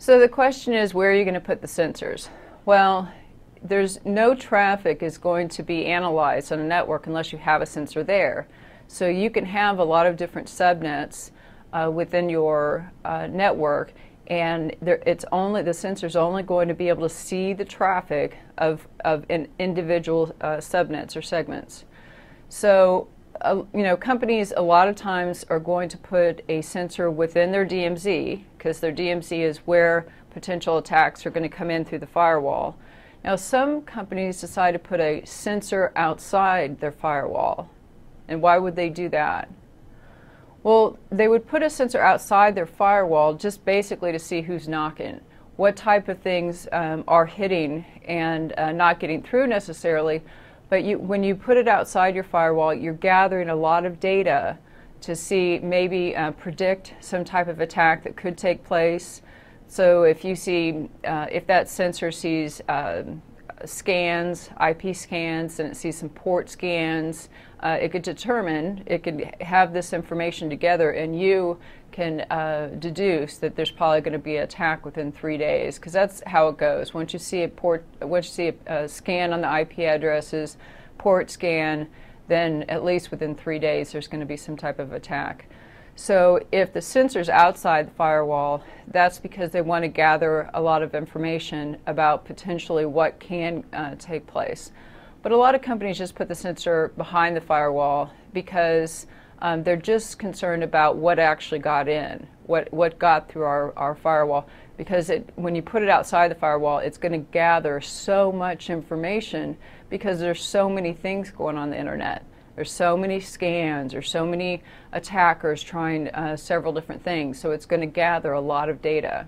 So the question is, where are you going to put the sensors? Well, there's no traffic is going to be analyzed on a network unless you have a sensor there. So you can have a lot of different subnets uh, within your uh, network, and there, it's only the sensor's only going to be able to see the traffic of of in individual uh, subnets or segments. So. Uh, you know, companies a lot of times are going to put a sensor within their DMZ because their DMZ is where potential attacks are going to come in through the firewall. Now, some companies decide to put a sensor outside their firewall. And why would they do that? Well, they would put a sensor outside their firewall just basically to see who's knocking, what type of things um, are hitting and uh, not getting through necessarily. But you, when you put it outside your firewall, you're gathering a lot of data to see maybe uh, predict some type of attack that could take place. So if you see, uh, if that sensor sees uh, scans, IP scans, and it sees some port scans, uh, it could determine, it could have this information together, and you can uh, deduce that there's probably going to be an attack within three days, because that's how it goes. Once you see a port, once you see a, a scan on the IP addresses, port scan, then at least within three days there's going to be some type of attack. So if the sensor's outside the firewall, that's because they want to gather a lot of information about potentially what can uh, take place. But a lot of companies just put the sensor behind the firewall because um, they're just concerned about what actually got in, what, what got through our, our firewall. Because it, when you put it outside the firewall, it's going to gather so much information because there's so many things going on the internet. There's so many scans or so many attackers trying uh, several different things, so it's going to gather a lot of data.